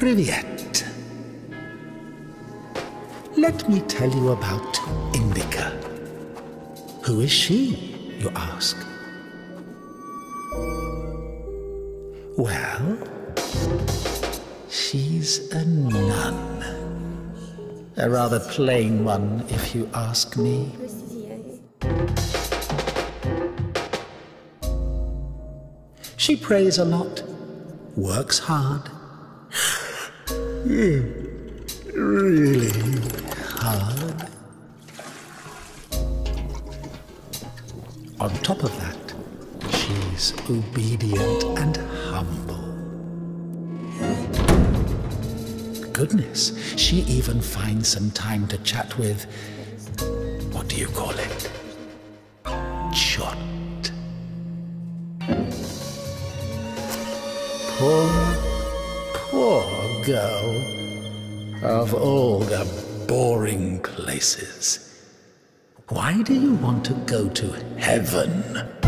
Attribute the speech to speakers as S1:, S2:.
S1: Privyet. Let me tell you about Indika. Who is she, you ask? Well, she's a nun. A rather plain one, if you ask me. She prays a lot, works hard. Really hard. On top of that, she's obedient and humble. Goodness, she even finds some time to chat with, what do you call it? Chort. Poor, poor girl. Of all the boring places. Why do you want to go to heaven?